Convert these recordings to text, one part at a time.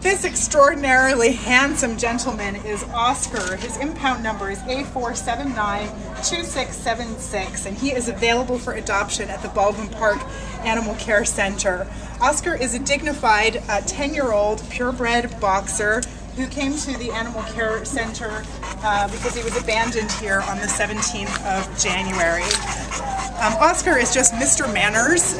This extraordinarily handsome gentleman is Oscar. His impound number is A4792676, and he is available for adoption at the Baldwin Park Animal Care Center. Oscar is a dignified 10-year-old purebred boxer who came to the Animal Care Center uh, because he was abandoned here on the 17th of January. Um, Oscar is just Mr. Manners.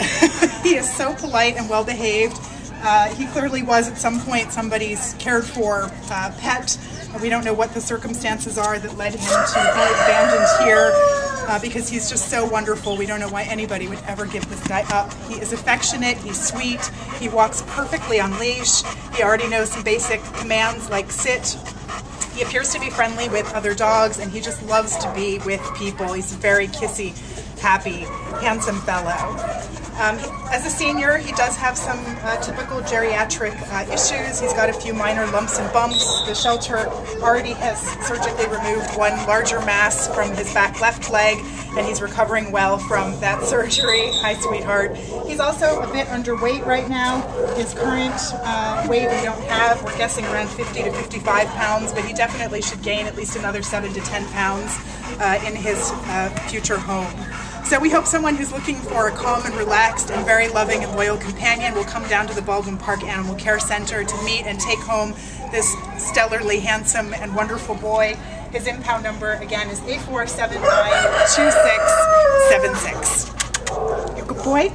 he is so polite and well behaved. Uh, he clearly was at some point somebody's cared for uh, pet. We don't know what the circumstances are that led him to be abandoned here uh, because he's just so wonderful. We don't know why anybody would ever give this guy up. He is affectionate, he's sweet, he walks perfectly on leash, he already knows some basic commands like sit. He appears to be friendly with other dogs and he just loves to be with people. He's very kissy, happy, handsome fellow. Um, as a senior, he does have some uh, typical geriatric uh, issues. He's got a few minor lumps and bumps. The shelter already has surgically removed one larger mass from his back left leg, and he's recovering well from that surgery. Hi, sweetheart. He's also a bit underweight right now. His current uh, weight we don't have. We're guessing around 50 to 55 pounds, but he definitely should gain at least another 7 to 10 pounds uh, in his uh, future home. So we hope someone who's looking for a calm and relaxed and very loving and loyal companion will come down to the Baldwin Park Animal Care Center to meet and take home this stellarly handsome and wonderful boy. His impound number again is A4792676. You good boy?